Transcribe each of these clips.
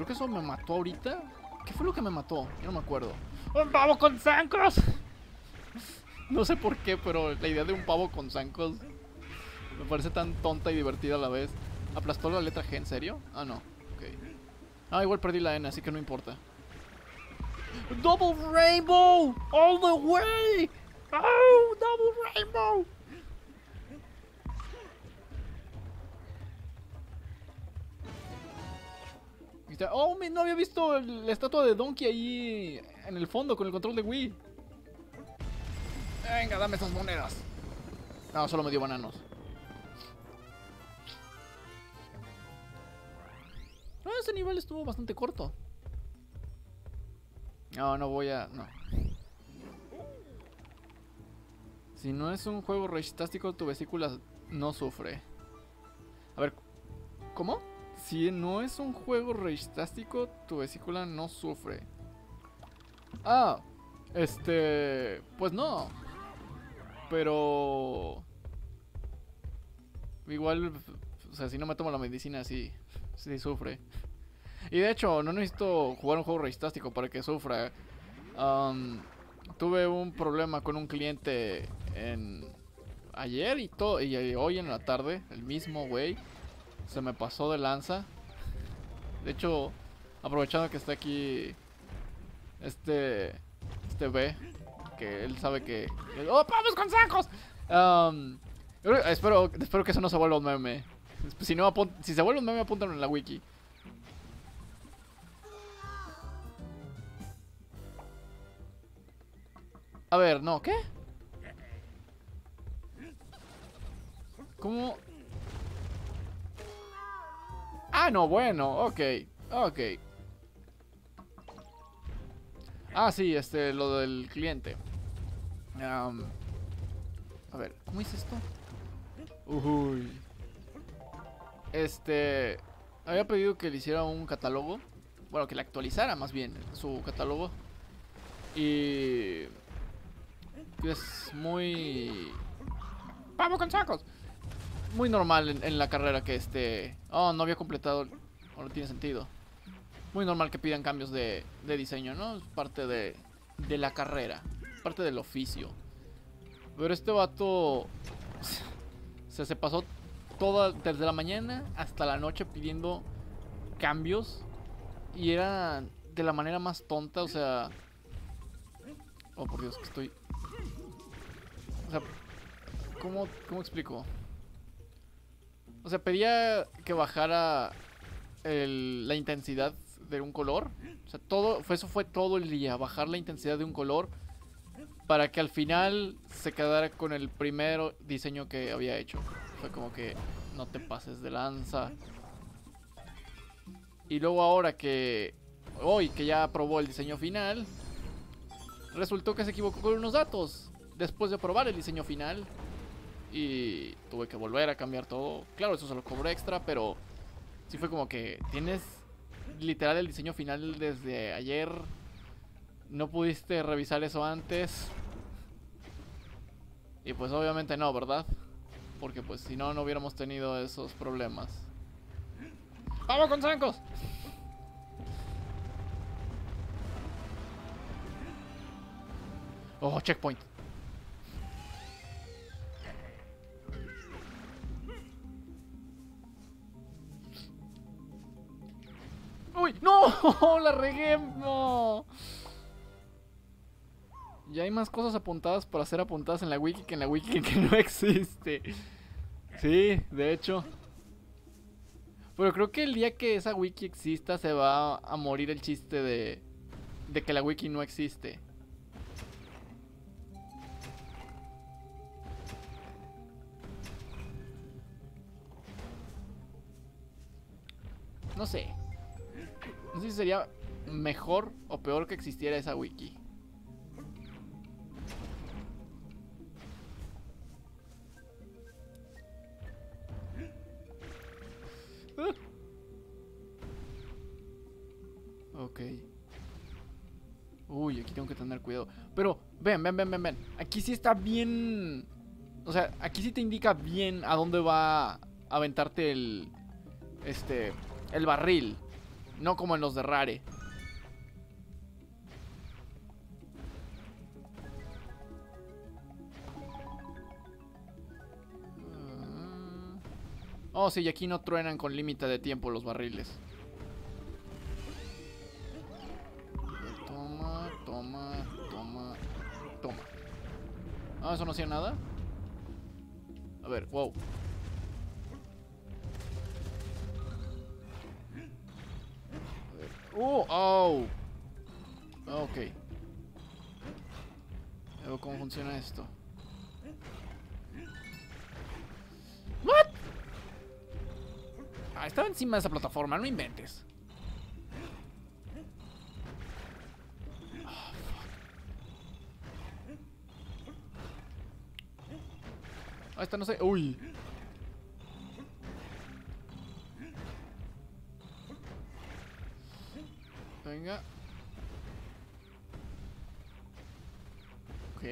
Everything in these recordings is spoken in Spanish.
Creo que eso me mató ahorita. ¿Qué fue lo que me mató? Yo no me acuerdo. ¡Un pavo con zancos! No sé por qué, pero la idea de un pavo con zancos me parece tan tonta y divertida a la vez. ¿Aplastó la letra G, en serio? Ah, no. Ok. Ah, igual perdí la N, así que no importa. ¡Double Rainbow! ¡All the way! ¡Oh! ¡Double Rainbow! Oh, no había visto la estatua de Donkey ahí en el fondo con el control de Wii. Venga, dame esas monedas. No, solo me dio bananos. No, ese nivel estuvo bastante corto. No, no voy a... No. Si no es un juego restástico, tu vesícula no sufre. A ver, ¿cómo? Si no es un juego restástico, tu vesícula no sufre. Ah, este... Pues no. Pero... Igual, o sea, si no me tomo la medicina, sí, sí sufre. Y de hecho, no necesito jugar un juego restástico para que sufra. tuve un problema con un cliente en ayer y todo y hoy en la tarde, el mismo güey se me pasó de lanza. De hecho, aprovechando que está aquí este este B, que él sabe que ¡Oh, vamos con sacos! espero, espero que eso no se vuelva un meme. Si, no, si se vuelve un meme, apúntalo en la wiki. A ver, no, ¿qué? ¿Cómo? Ah, no, bueno, ok, ok. Ah, sí, este, lo del cliente. a ver, ¿cómo hice esto? Uy. Este, había pedido que le hiciera un catálogo. Bueno, que le actualizara más bien su catálogo. Y es muy... ¡Vamos con sacos! Muy normal en, la carrera que este... Oh, no había completado... No tiene sentido. Muy normal que pidan cambios de, de diseño, ¿no? Es parte de, de la carrera. Parte del oficio. Pero este vato... Se, se pasó toda... Desde la mañana hasta la noche pidiendo cambios. Y era de la manera más tonta, o sea... Oh, por Dios, que estoy o sea, ¿cómo, ¿cómo explico? O sea, pedía que bajara la intensidad de un color. O sea, todo, eso fue todo el día, bajar la intensidad de un color para que al final se quedara con el primer diseño que había hecho. Fue como que no te pases de lanza. Y luego ahora que hoy que ya aprobó el diseño final, resultó que se equivocó con unos datos después de probar el diseño final. Y tuve que volver a cambiar todo. Claro, eso se lo cobró extra, pero sí fue como que tienes literal el diseño final desde ayer. No pudiste revisar eso antes. Y pues obviamente no, ¿verdad? Porque pues si no, no hubiéramos tenido esos problemas. ¡Vamos con zancos! Oh, checkpoint. ¡No! ¡La regué! ¡No! Ya hay más cosas apuntadas para ser apuntadas en la wiki que en la wiki que no existe. Sí, de hecho. Pero creo que el día que esa wiki exista se va a morir el chiste de, de que la wiki no existe. No sé. Sé si sería mejor o peor que existiera esa wiki. Ok. Uy, aquí tengo que tener cuidado. Pero, ven, ven, ven, ven, ven. Aquí sí está bien... O sea, aquí sí te indica bien a dónde va a aventarte el... Este... El barril. No como en los de Rare. Mm. Oh, sí, y aquí no truenan con límite de tiempo los barriles. Toma, toma, toma, toma. Ah, eso no hacía nada. A ver, wow. ¡Uh! ¡Oh! Ok. Veo cómo funciona esto. ¿What? Ah, estaba encima de esa plataforma, no inventes. Ah. Ah, esta no sé. Uy. Venga. Ok.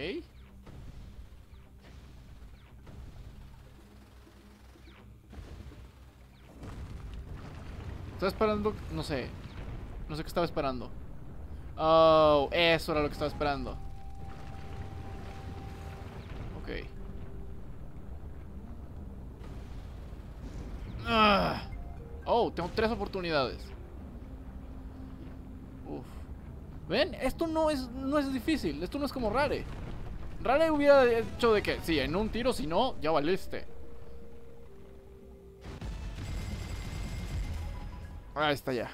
Estaba esperando, no sé. No sé qué estaba esperando. Oh, eso era lo que estaba esperando. Ok. Ah. Oh, tengo tres oportunidades. Uf. ¿Ven? Esto no es, no es difícil. Esto no es como Rare. Rare hubiera hecho de que, sí, en un tiro, si no, ya valiste. Ahí está ya.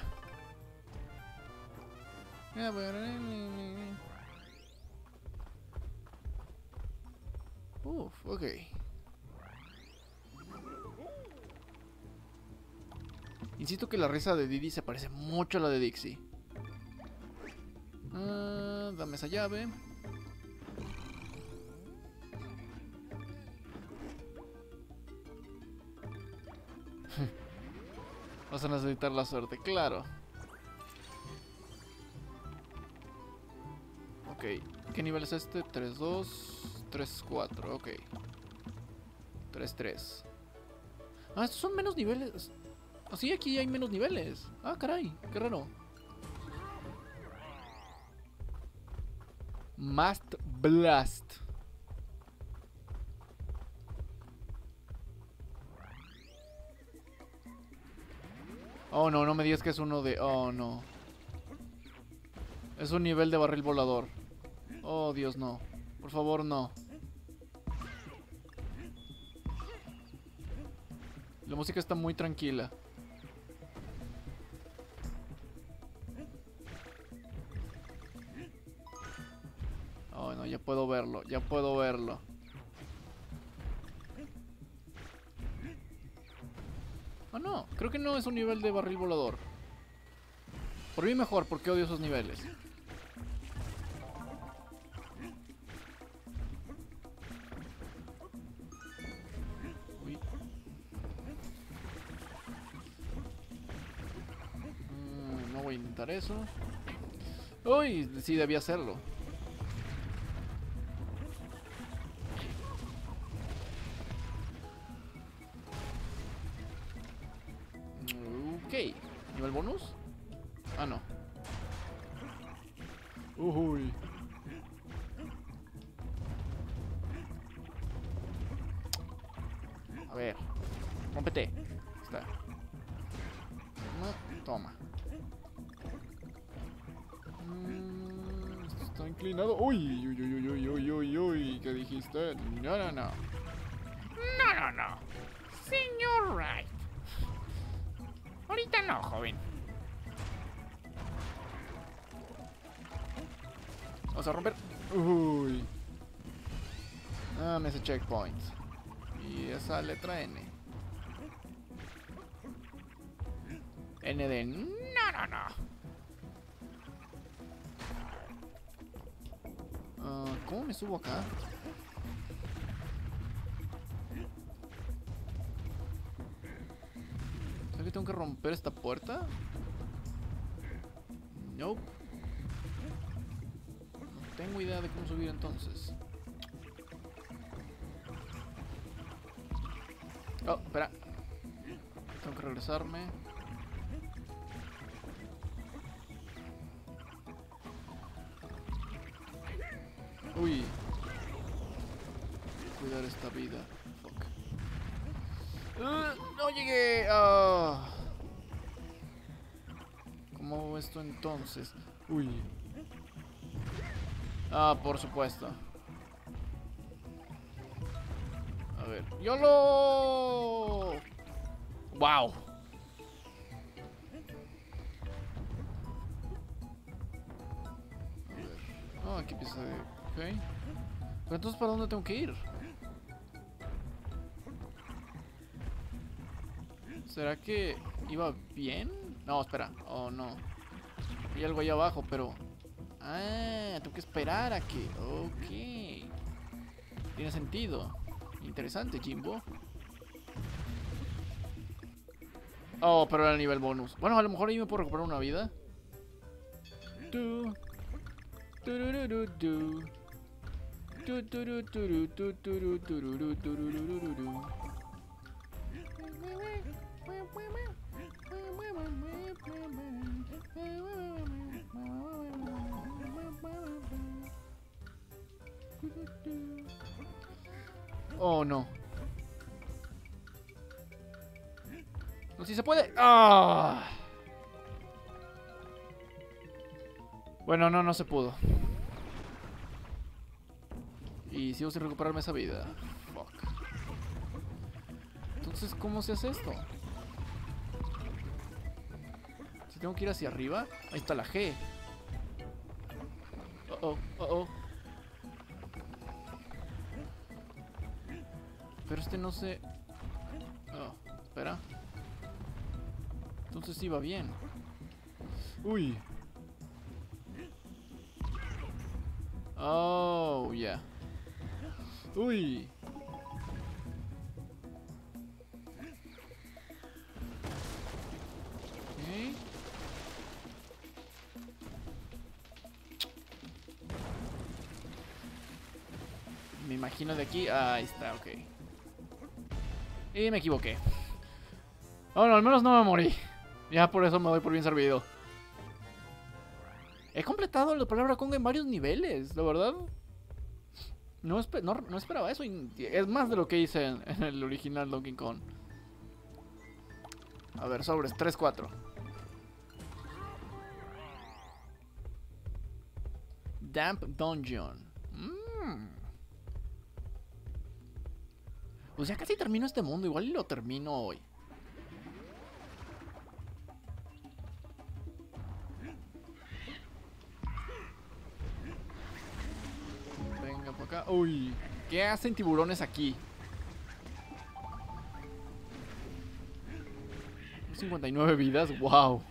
Uf, ok. Insisto que la risa de Didi se parece mucho a la de Dixie. Ah, dame esa llave. Vas a necesitar la suerte, claro. Ok, ¿qué nivel es este? 3, 2, 3, 4, ok. 3, 3. Ah, estos son menos niveles. Ah, sí, aquí hay menos niveles. Ah, caray, qué raro. Mast Blast. Oh no, no me digas que es uno de... Oh no. Es un nivel de barril volador. Oh Dios, no. Por favor, no. La música está muy tranquila. Oh no, ya puedo verlo, ya puedo verlo. Oh no, creo que no es un nivel de barril volador. Por mí mejor, porque odio esos niveles. Mm, no voy a intentar eso. Uy, sí debía hacerlo. A ver. Rómpete. Está. Toma. Mm, está inclinado. Uy, uy, uy, uy, uy, uy, uy. ¿Qué dijiste? No, no, no. No, no, no. Señor Wright. Ahorita no, joven. Vamos a romper. Uy. Dame ese checkpoint. Esa letra N. N de... No, no, no. Ah, ¿Cómo me subo acá? ¿Sabes que tengo que romper esta puerta? Nope. No tengo idea de cómo subir entonces. Oh, espera. Tengo que regresarme. Uy. Cuidar esta vida. Uh, no llegué. Ah. ¿Cómo hago esto entonces? Uy. Ah, por supuesto. ¡Yolo! ¡Wow! Ah, aquí empieza de... Ok. Pero entonces, ¿para dónde tengo que ir? ¿Será que iba bien? No, espera. Oh, no. Hay algo ahí abajo, pero... Ah, tengo que esperar a que... Ok. Tiene sentido. Interesante, Jimbo. Oh, pero era el nivel bonus. Bueno, a lo mejor ahí me puedo recuperar una vida. Oh, no. No, si se puede. ¡Ah! Bueno, no, no se pudo. Y sigo sin recuperarme esa vida. Fuck. Entonces, ¿cómo se hace esto? Si tengo que ir hacia arriba. Ahí está la G. Oh, oh, oh, oh. Pero este no se... Oh, espera. Entonces iba bien. Uy. Oh, ya. Uy. Ok. Me imagino de aquí. Ah, ahí está, ok. Y me equivoqué. Bueno, al menos no me morí. Ya por eso me doy por bien servido. He completado la palabra Conga en varios niveles, la verdad. No, espe- no, no esperaba eso. Es más de lo que hice en, en el original Donkey Kong. A ver, sobres, 3-4. Damp Dungeon. Mm. Pues ya casi termino este mundo. Igual lo termino hoy. Venga por acá. Uy, ¿qué hacen tiburones aquí? 59 vidas, wow.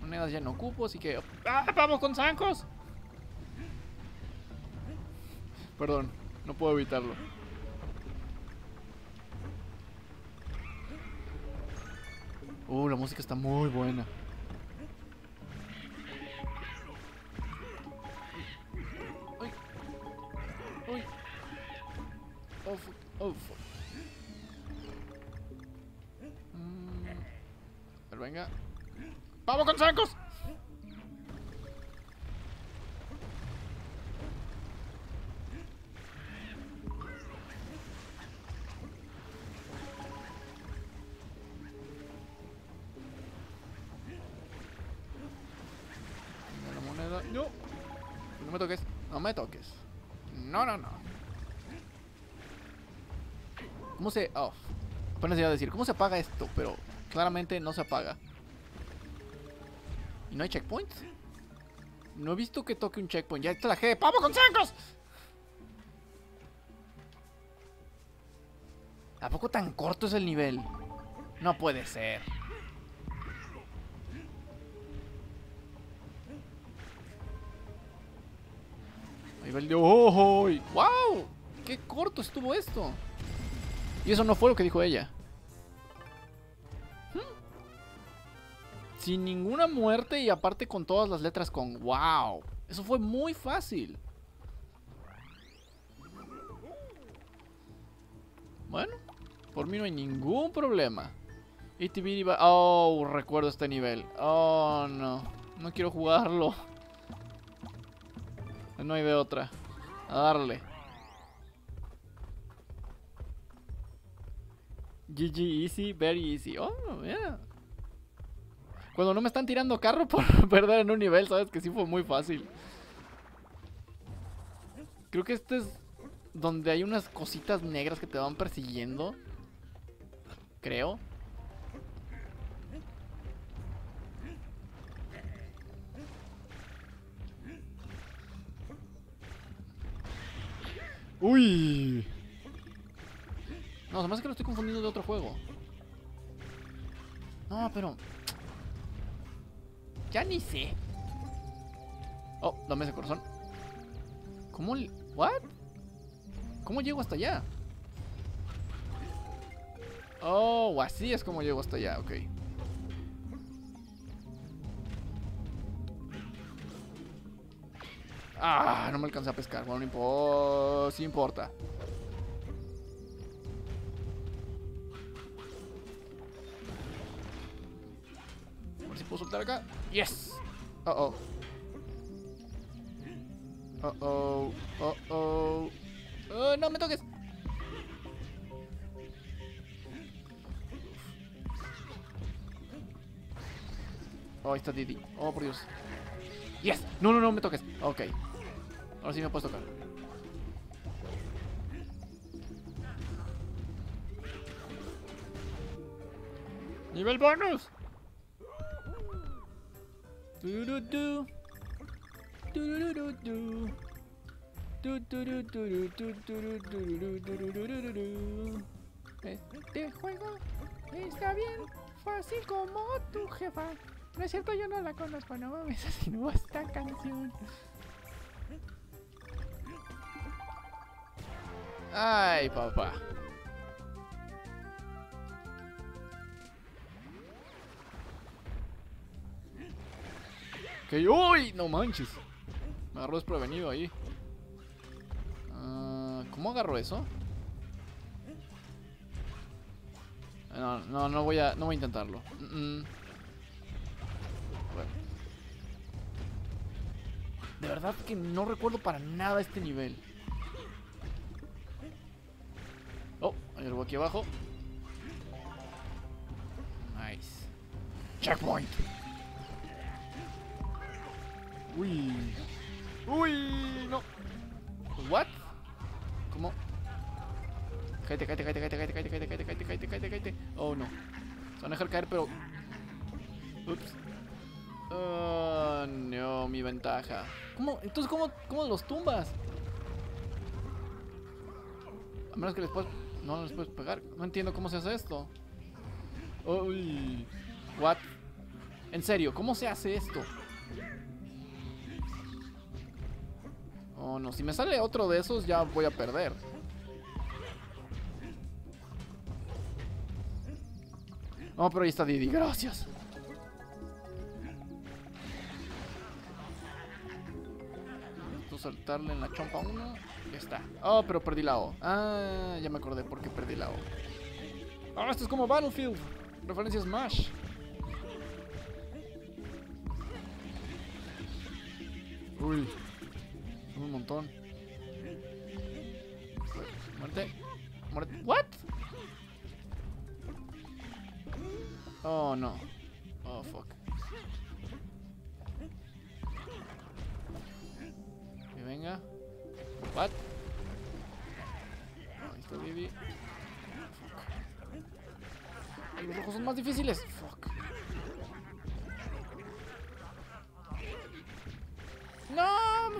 Monedas ya no ocupo, así que. ¡Ah! ¡Vamos con zancos! Perdón, no puedo evitarlo. Uh, la música está muy buena. Uy. Uy. Mm. Venga. ¡Vamos con zancos! ¿Cómo se...? Oh. Apenas iba a decir, ¿cómo se apaga esto? Pero claramente no se apaga. ¿Y no hay checkpoint? No he visto que toque un checkpoint. Ya está la G. ¡Vamos con zancos! ¿A poco tan corto es el nivel? No puede ser. Ahí va el de ojo. ¡Wow! ¡Qué corto estuvo esto! Y eso no fue lo que dijo ella. Hmm. Sin ninguna muerte y aparte con todas las letras con wow. Eso fue muy fácil. Bueno, por mí no hay ningún problema. Oh, recuerdo este nivel. Oh, no. No quiero jugarlo. No hay de otra. A darle. GG easy, very easy. Oh, yeah. Cuando no me están tirando carro por perder en un nivel, sabes que sí fue muy fácil. Creo que este es donde hay unas cositas negras que te van persiguiendo. Creo. Uy. No, además que lo estoy confundiendo de otro juego. No, pero... Ya ni sé. Oh, dame ese corazón. ¿Cómo? le- ¿What? ¿Cómo llego hasta allá? Oh, así es como llego hasta allá, ok. Ah, no me alcancé a pescar. Bueno, no importa. Importa. Soltar acá. Yes. Uh oh. Uh oh. Uh oh. Oh, no me toques. Oh, ahí está Didi. Oh, por Dios. Yes. No, no, no me toques. Ok. Ahora sí me puedes tocar. Nivel bonus. Este juego está bien fácil como tu jefa. No es cierto, yo no la conozco, no mames, sino esta canción. Ay, papá. Uy, no manches. Me agarró desprevenido ahí. Ah, ¿Cómo agarro eso? No, no, no voy a, no voy a intentarlo. Bueno. De verdad que no recuerdo para nada este nivel. Oh, hay algo aquí abajo. Nice. Checkpoint. Uy. Uy, no. What? ¿Cómo? Cállate, cállate, cállate, cállate, cállate, cállate, cállate, cállate, cállate, cállate, cállate. Oh, no. Se van a dejar caer, pero... Ups. Oh, no, mi ventaja. ¿Cómo? Entonces, ¿cómo, cómo los tumbas? A menos que les puedas... No, les puedes pegar. No entiendo cómo se hace esto. Uy. What? En serio, ¿cómo se hace esto? Oh, no. Si me sale otro de esos, ya voy a perder. Oh, pero ahí está Didi. Gracias. Necesito saltarle en la chompa uno. Ya está. Oh, pero perdí la O. Ah, ya me acordé por qué perdí la O. Ah, esto es como Battlefield. Referencia Smash. Uy. Un montón. Muerte. Muerte. ¿What? Oh, no. Oh, fuck. Que venga. What? Ahí está los ojos son más difíciles.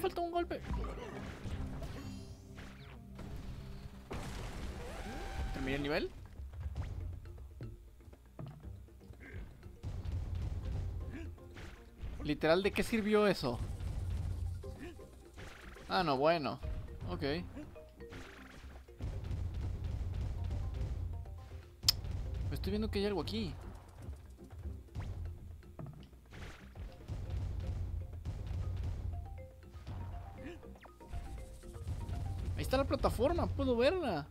Me faltó un golpe. ¿Terminé el nivel? Literal, ¿de qué sirvió eso? Ah, no, bueno. Ok. Estoy viendo que hay algo aquí. Plataforma, puedo verla.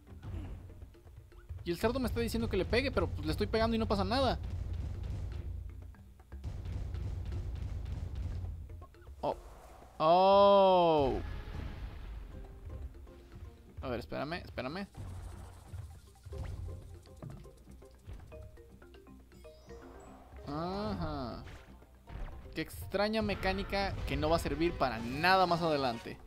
Y el cerdo me está diciendo que le pegue, pero pues le estoy pegando y no pasa nada. Oh. Oh. A ver, espérame, espérame. Ajá. Qué extraña mecánica que no va a servir para nada más adelante.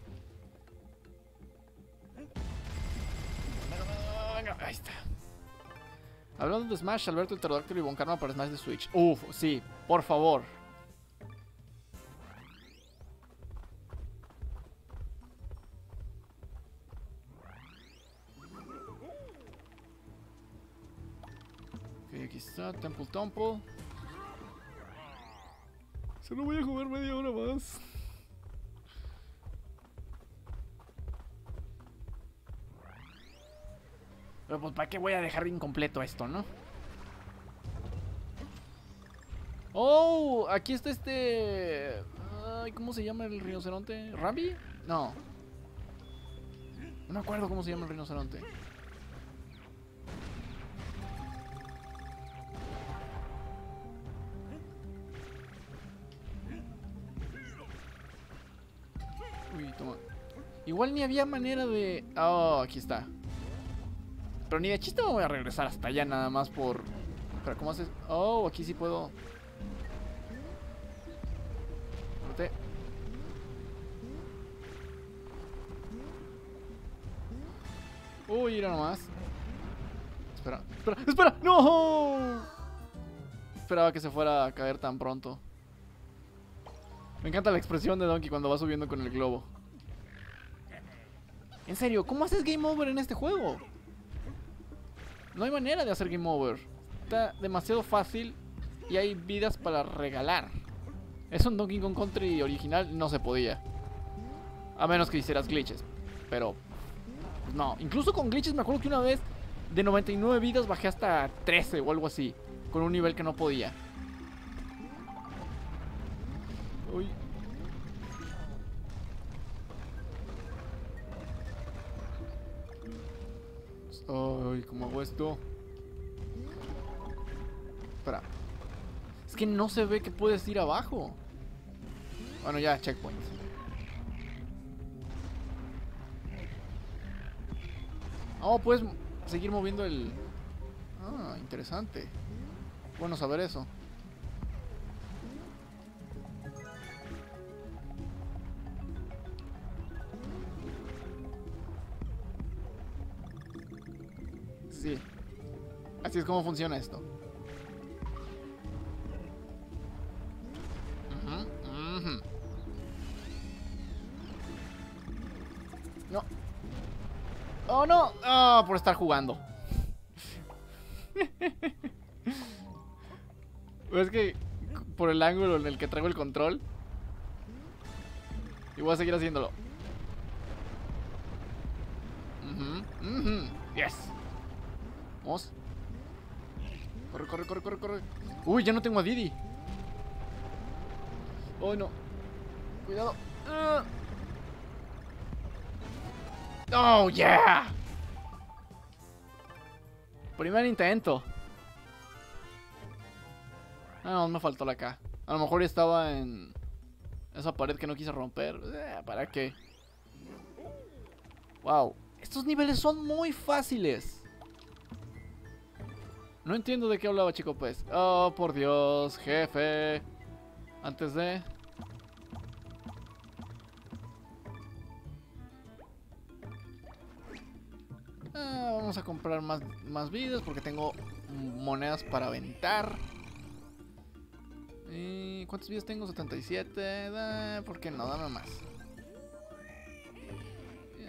Hablando de Smash, Alberto el Pterodactyl y Von Karma para Smash de Switch. Uf, sí, por favor. Ok, aquí está, Temple Temple. Solo voy a jugar media hora más. Pero pues, ¿para qué voy a dejar incompleto esto, no? Oh, aquí está este... ¿Cómo se llama el rinoceronte? ¿Rambi? No. No me acuerdo cómo se llama el rinoceronte. Uy, toma. Igual ni había manera de... Oh, aquí está. Pero ni de chiste me voy a regresar hasta allá nada más por... Pero ¿cómo haces? Oh, aquí sí puedo... Espérate. Uy, mira nomás. Espera, espera, espera, no. Esperaba que se fuera a caer tan pronto. Me encanta la expresión de Donkey cuando va subiendo con el globo. En serio, ¿cómo haces game over en este juego? No hay manera de hacer game over. Está demasiado fácil y hay vidas para regalar. Eso en Donkey Kong Country original no se podía. A menos que hicieras glitches. Pero no, incluso con glitches me acuerdo que una vez de 99 vidas bajé hasta 13 o algo así. Con un nivel que no podía. Uy. Ay, ¿cómo hago esto? Espera. Es que no se ve que puedes ir abajo. Bueno, ya, checkpoint. Oh, puedes seguir moviendo el... Ah, interesante. Bueno saber eso. Así es como funciona esto. No. ¡Oh, no! ¡Oh, por estar jugando! es que por el ángulo en el que traigo el control. Y voy a seguir haciéndolo. Uy, ya no tengo a Didi. Oh, no. Cuidado. Ah. Oh, yeah. Primer intento. Ah, no, me faltó la K. A lo mejor estaba en esa pared que no quise romper. Eh, ¿Para qué? Wow. Estos niveles son muy fáciles. No entiendo de qué hablaba Chico Pez. Oh, por Dios, jefe. Antes de... Ah, vamos a comprar más, más vidas porque tengo monedas para aventar. ¿Y ¿Cuántas vidas tengo? 77. Da, ¿Por qué no? Dame más.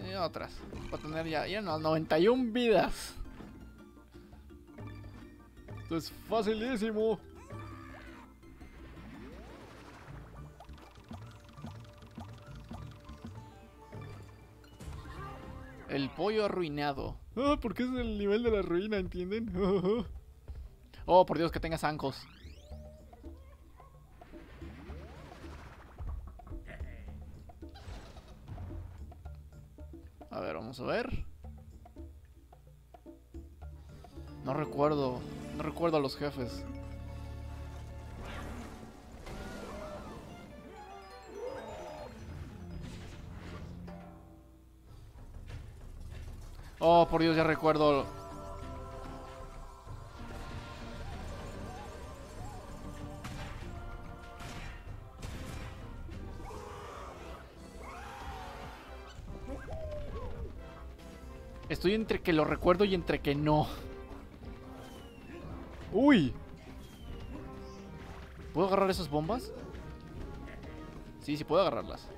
Y otras. Para tener ya, ya no, 91 vidas. Esto es facilísimo. El pollo arruinado. Ah, porque es el nivel de la ruina, ¿entienden? oh, por Dios, que tenga zancos. A ver, vamos a ver. No recuerdo. No recuerdo a los jefes. Oh, por Dios, ya recuerdo. Estoy entre que lo recuerdo y entre que no. ¡Uy! ¿Puedo agarrar esas bombas? Sí, sí puedo agarrarlas.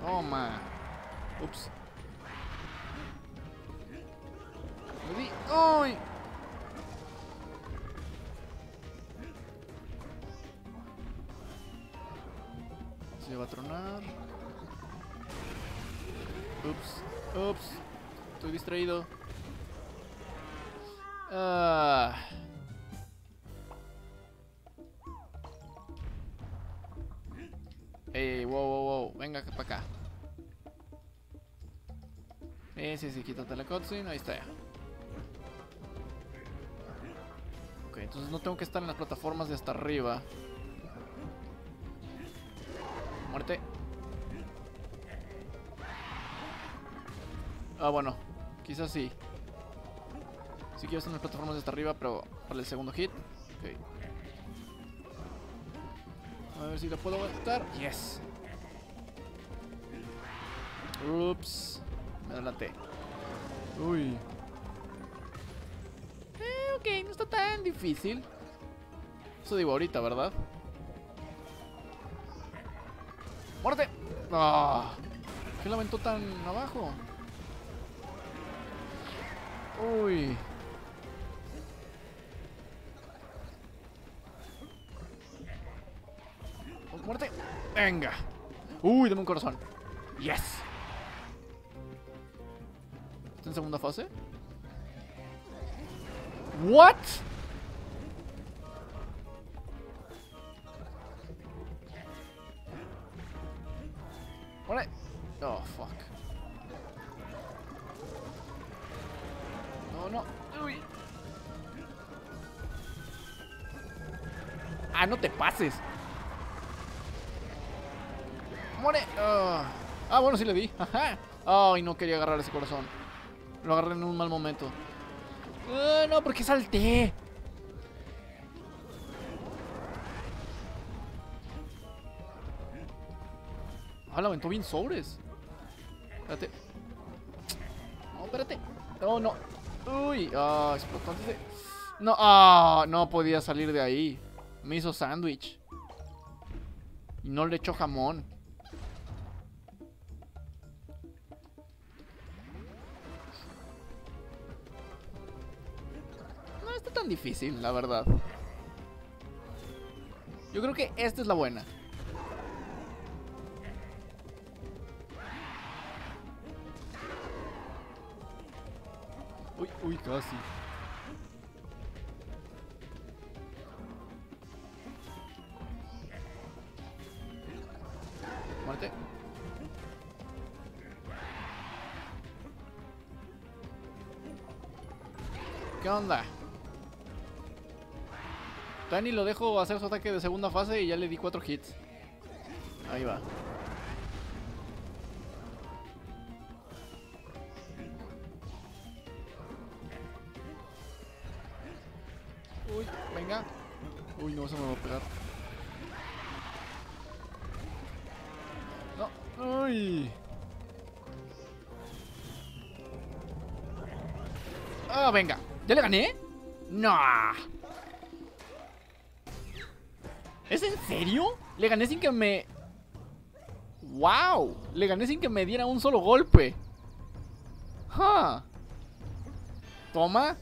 Toma. Ups. Ups. Estoy distraído. Ah. Ey, wow, wow, wow. Venga para acá. Sí, sí, sí, quítate la cutscene. Ahí está ya. Ok, entonces no tengo que estar en las plataformas de hasta arriba. Ah, bueno. Quizás sí. Sí quiero en las plataformas hasta arriba, pero para el segundo hit. Ok. A ver si lo puedo aguantar. Yes. Ups. Me adelanté. Uy. Eh, ok, no está tan difícil. Eso digo ahorita, ¿verdad? ¡Muerte! ¡Ah! ¿Qué la tan abajo? Uy. ¡Muerte! ¡Venga! ¡Uy! Dame un corazón. ¡Yes! ¿Está en segunda fase? ¿What? What? Oh, fuck. No, no. Ah, no te pases. Muere. Ah, Ah, bueno, sí le. Ajá. Ay, no quería agarrar ese corazón. Lo agarré en un mal momento. Ah, no, porque salté. Ah, la aventó bien sobres. Espérate. No, espérate. No, no. Uy, ah, explotó antes de... No, ah, no podía salir de ahí. Me hizo sándwich. Y no le echó jamón. No está tan difícil, la verdad. Yo creo que esta es la buena. Uy, uy, casi. Muerte. ¿Qué onda? Tani lo dejo hacer su ataque de segunda fase y ya le di cuatro hits. Ahí va. Se me va a pegar. No, uy. Ah, venga. ¿Ya le gané? No. ¿Es en serio? Le gané sin que me... ¡Wow! Le gané sin que me diera un solo golpe. ¡Ja! Toma.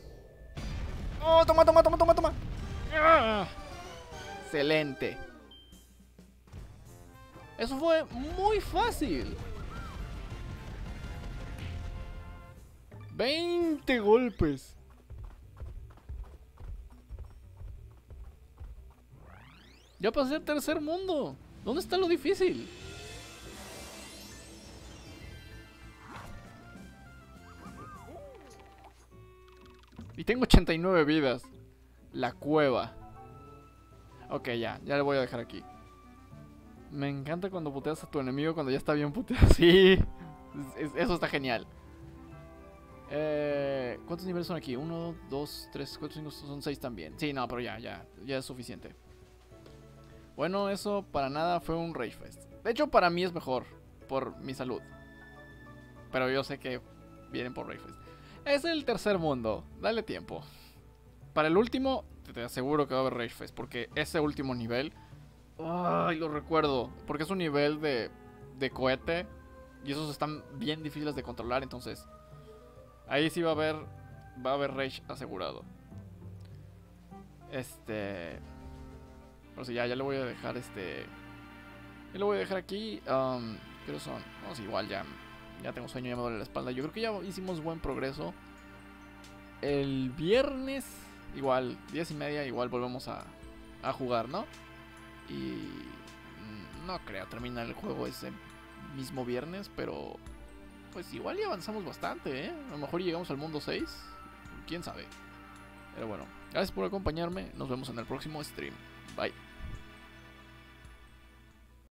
¡Oh, toma, toma, toma, toma, toma! ¡Ah! Excelente. Eso fue muy fácil. 20 golpes. Ya pasé al tercer mundo. ¿Dónde está lo difícil? Y tengo 89 vidas. La cueva. Ok, ya, ya le voy a dejar aquí. Me encanta cuando puteas a tu enemigo cuando ya está bien puteado. Sí, es- eso está genial. Eh, ¿Cuántos niveles son aquí? 1, 2, 3, 4, 5, son 6 también. Sí, no, pero ya, ya, ya es suficiente. Bueno, eso para nada fue un Rage. De hecho, para mí es mejor, por mi salud. Pero yo sé que vienen por Rage. Es el tercer mundo, dale tiempo. Para el último, te- aseguro que va a haber Rage Fest, porque ese último nivel... Ay, lo recuerdo, porque es un nivel de, de cohete y esos están bien difíciles de controlar, entonces... Ahí sí va a haber. Va a haber Rage asegurado. Este. Pero sí, ya, ya le voy a dejar este. Ya lo voy a dejar aquí. Um, ¿Qué son? No, igual ya. Ya tengo sueño, ya me duele la espalda. Yo creo que ya hicimos buen progreso. El viernes, igual, 10 y media, igual volvemos a, a jugar, ¿no? Y. mm, No creo terminar el juego ese mismo viernes, pero pues igual ya avanzamos bastante, ¿eh? A lo mejor llegamos al mundo 6. Quién sabe. Pero bueno, gracias por acompañarme. Nos vemos en el próximo stream. Bye.